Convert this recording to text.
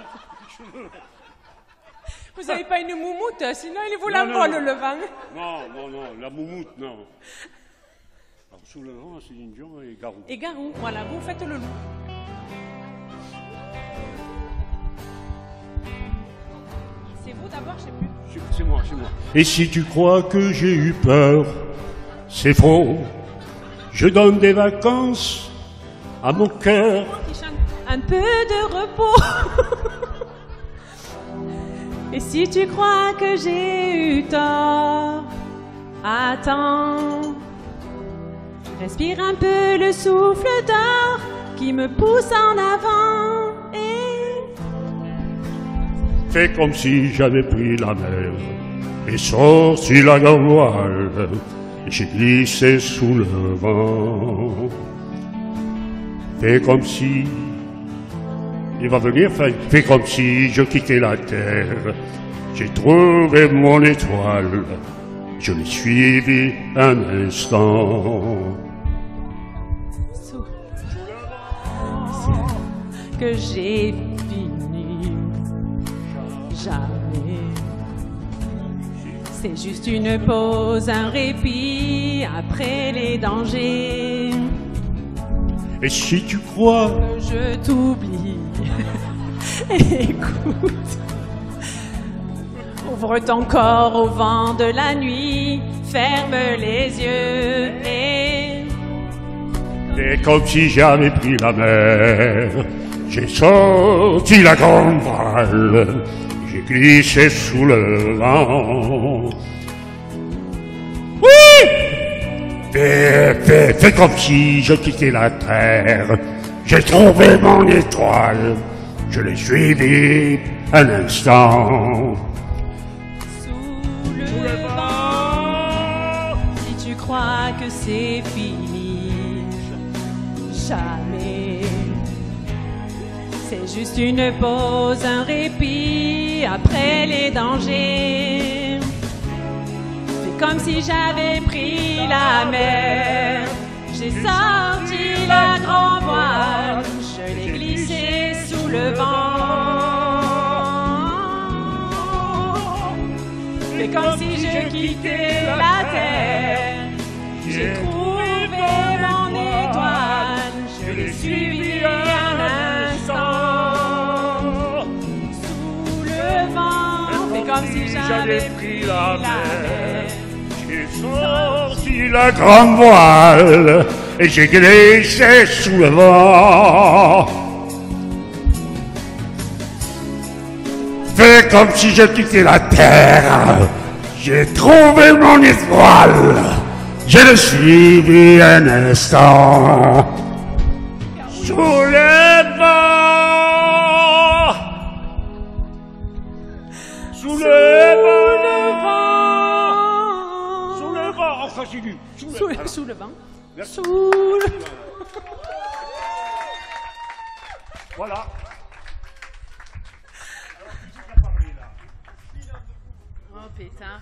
Vous n'avez pas une moumoute, sinon il vous la Non, vole non. le vent. Non, non, non, la moumoute, non. Alors, sous le vent, c'est Dion et Garou. Et Garou, voilà, vous faites le loup. C'est vous d'abord, je sais plus. C'est- moi, c'est moi. Et si tu crois que j'ai eu peur, c'est faux. Je donne des vacances à mon cœur. Un peu de repos. Et si tu crois que j'ai eu tort, attends. Respire un peu le souffle d'or qui me pousse en avant. Et Fais comme si j'avais pris la mer et sorti la grande voile. J'ai glissé sous le vent. Fais comme si il va venir. Fais comme si je quittais la terre. J'ai trouvé mon étoile. Je l'ai suivi un instant. que j'ai fini. Jamais. C'est juste une pause, un répit après les dangers. Et si tu crois Je t'oublie. Écoute. Ouvre ton corps au vent de la nuit. Ferme les yeux et Et comme si j'avais pris la mer, j'ai sorti la grande voile, j'ai glissé sous le vent. Fais, fais, fais comme si je quittais la terre, j'ai trouvé mon étoile, je l'ai suivi un instant. sous le vent. Si tu crois que c'est fini, jamais. C'est juste une pause, un répit après les dangers. Comme si j'avais pris la mer. J'ai sorti la grand voile, je l'ai glissé sous le vent. C'est comme si je quittais la terre. J'ai trouvé mon étoile, je l'ai suivi un instant. Sous le vent, c'est comme si j'avais pris la mer. J'ai sorti la grande voile et j'ai glissé sous le vent. Fais comme si je quittais la terre. J'ai trouvé mon étoile. Je le suivi un instant. Sous le vent. Sous le Sous le Sous le, sous le vent. Sous le... Voilà. Oh pétard.